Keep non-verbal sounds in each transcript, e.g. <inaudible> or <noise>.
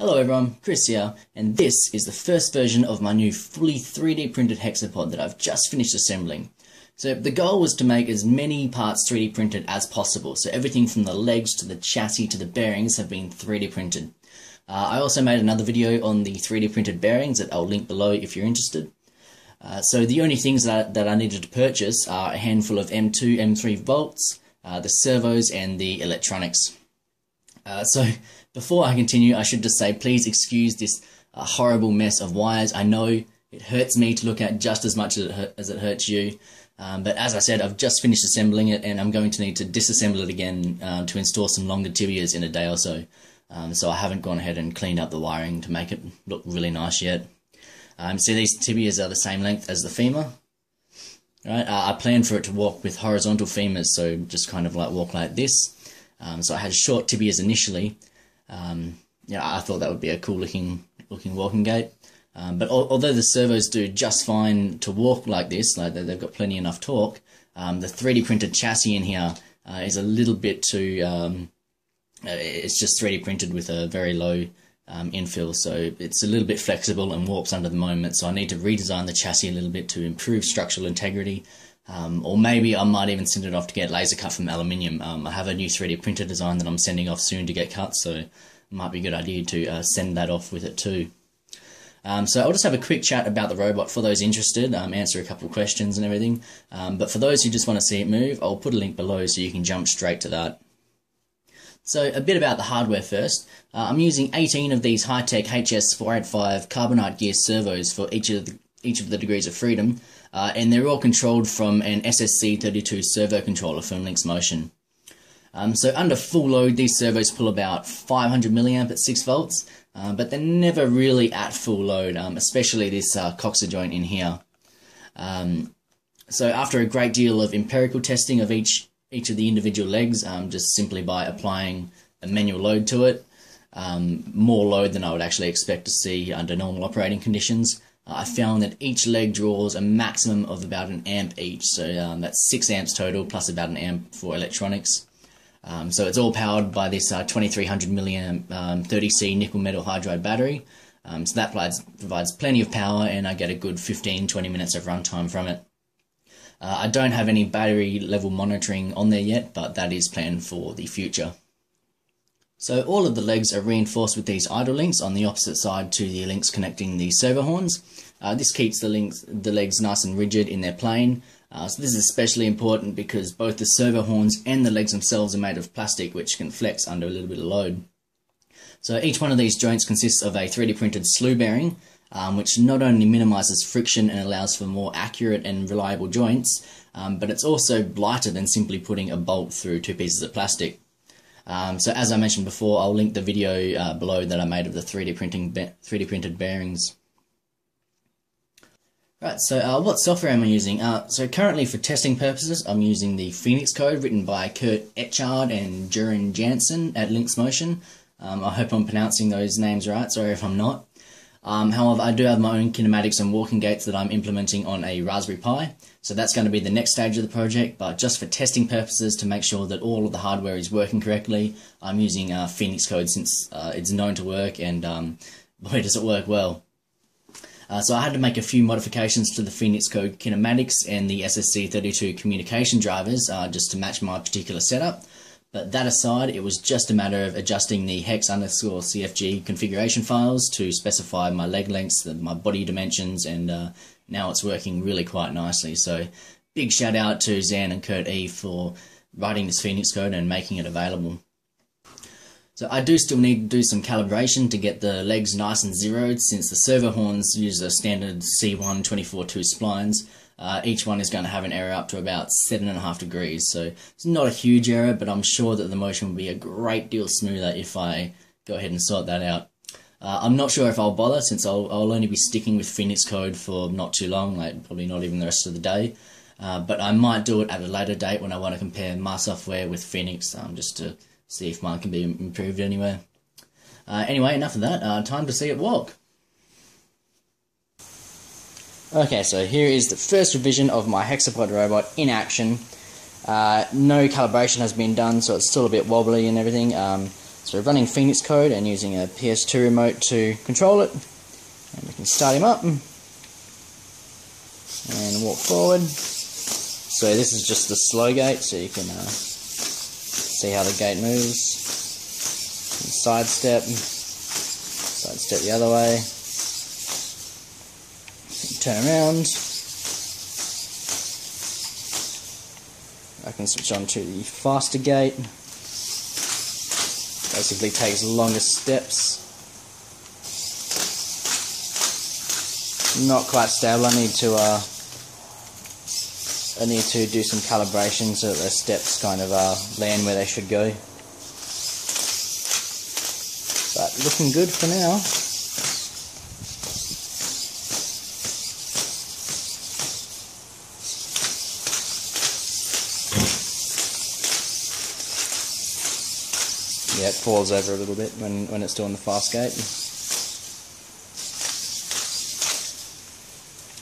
Hello everyone, Chris here, and this is the first version of my new fully 3D printed hexapod that I've just finished assembling. So the goal was to make as many parts 3D printed as possible, so everything from the legs to the chassis to the bearings have been 3D printed. Uh, I also made another video on the 3D printed bearings that I'll link below if you're interested. Uh, so the only things that, that I needed to purchase are a handful of M2, M3 bolts, uh, the servos and the electronics. Uh, so <laughs> before I continue, I should just say please excuse this uh, horrible mess of wires. I know it hurts me to look at just as much as it, hurt, as it hurts you. Um, but as I said, I've just finished assembling it and I'm going to need to disassemble it again uh, to install some longer tibias in a day or so. Um, so I haven't gone ahead and cleaned up the wiring to make it look really nice yet. Um, see, these tibias are the same length as the femur. Right, uh, I plan for it to walk with horizontal femurs, so just kind of like walk like this. Um, so I had short tibias initially. Um, yeah, I thought that would be a cool looking looking walking gait. Um, but al although the servos do just fine to walk like this, like they've got plenty enough torque, um, the 3D printed chassis in here uh, is a little bit too. Um, uh, it's just 3D printed with a very low um, infill, so it's a little bit flexible and warps under the moment. So I need to redesign the chassis a little bit to improve structural integrity. Um, or maybe I might even send it off to get laser cut from aluminium. Um, I have a new 3D printer design that I'm sending off soon to get cut, so it might be a good idea to uh, send that off with it too. Um, so I'll just have a quick chat about the robot for those interested, um, answer a couple questions and everything. Um, but for those who just want to see it move, I'll put a link below so you can jump straight to that. So a bit about the hardware first. Uh, I'm using 18 of these Hitec HS485 Karbonite gear servos for each of the, each of the degrees of freedom, uh, and they're all controlled from an SSC32 servo controller from Lynxmotion. Um, so under full load, these servos pull about 500 milliamp at 6 volts, uh, but they're never really at full load, um, especially this uh, coxa joint in here. Um, so after a great deal of empirical testing of each each of the individual legs, um, just simply by applying a manual load to it, um, more load than I would actually expect to see under normal operating conditions. I found that each leg draws a maximum of about an amp each, so um, that's 6 amps total plus about an amp for electronics. Um, so it's all powered by this uh, 2300 milliamp um, 30C nickel metal hydride battery. Um, so that provides, provides plenty of power and I get a good 15-20 minutes of runtime from it. Uh, I don't have any battery level monitoring on there yet, but that is planned for the future. So all of the legs are reinforced with these idle links on the opposite side to the links connecting the servo horns. Uh, this keeps the, links, the legs nice and rigid in their plane. Uh, so this is especially important because both the servo horns and the legs themselves are made of plastic which can flex under a little bit of load. So each one of these joints consists of a 3D printed slew bearing um, which not only minimizes friction and allows for more accurate and reliable joints, um, but it's also lighter than simply putting a bolt through two pieces of plastic. Um, so as I mentioned before, I'll link the video uh, below that I made of the 3D printing 3D printed bearings. Right, so uh, what software am I using? Uh, so currently for testing purposes, I'm using the Phoenix code written by Kurt Eckhardt and Jeroen Janssen at Lynxmotion. Um, I hope I'm pronouncing those names right, sorry if I'm not. Um, however, I do have my own kinematics and walking gaits that I'm implementing on a Raspberry Pi. So that's going to be the next stage of the project, but just for testing purposes to make sure that all of the hardware is working correctly, I'm using uh, Phoenix Code since uh, it's known to work and um, <laughs> boy does it work well. Uh, so I had to make a few modifications to the Phoenix Code kinematics and the SSC32 communication drivers uh, just to match my particular setup. But that aside, it was just a matter of adjusting the hex underscore CFG configuration files to specify my leg lengths, my body dimensions, and uh, now it's working really quite nicely. So big shout out to Xan and Kurt E for writing this Phoenix code and making it available. So I do still need to do some calibration to get the legs nice and zeroed since the servo horns use a standard C1 24-2 splines uh, each one is going to have an error up to about 7.5 degrees, so it's not a huge error, but I'm sure that the motion will be a great deal smoother if I go ahead and sort that out. Uh, I'm not sure if I'll bother since I'll, I'll only be sticking with Phoenix Code for not too long, like probably not even the rest of the day. Uh, but I might do it at a later date when I want to compare my software with Phoenix, um, just to see if mine can be improved anywhere. Uh, anyway, enough of that. Uh, time to see it walk. Okay, so here is the first revision of my hexapod robot in action. Uh, no calibration has been done, so it's still a bit wobbly and everything. Um, So running Phoenix code and using a PS2 remote to control it. And we can start him up and walk forward. So this is just the slow gait, so you can uh, see how the gait moves. Side step, side step the other way. Turn around. I can switch on to the faster gait. Basically takes longer steps. Not quite stable, I need to uh, I need to do some calibration so that the steps kind of uh, land where they should go. But looking good for now. Yeah, it falls over a little bit when, when it's doing the fast gait.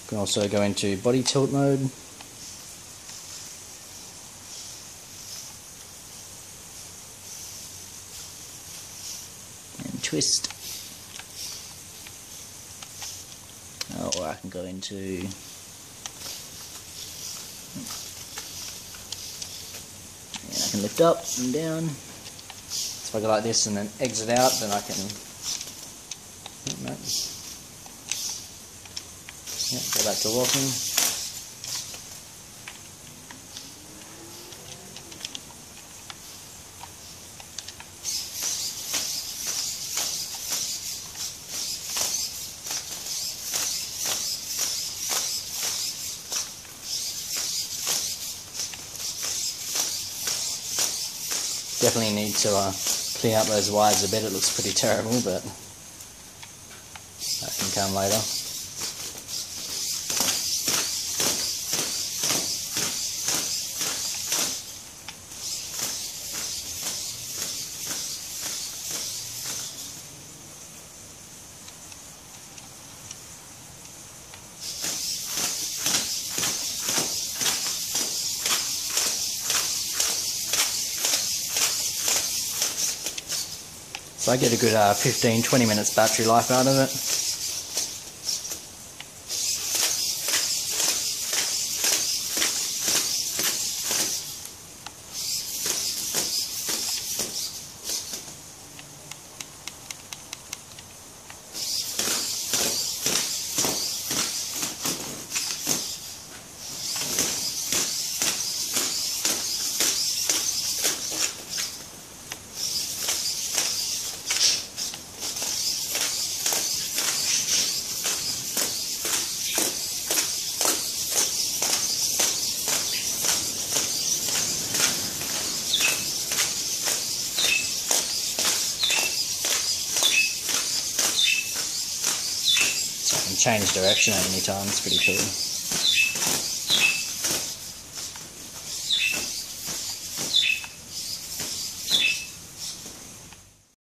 You can also go into body tilt mode. Twist. Oh, or I can go into and I can lift up and down. If I go like this and then exit out, then I can oh, yeah, go back to walking. Definitely need to uh, clean up those wires a bit. It looks pretty terrible, but that can come later. So I get a good uh, 15 20 minutes battery life out of it. Change direction at any time. It's pretty cool.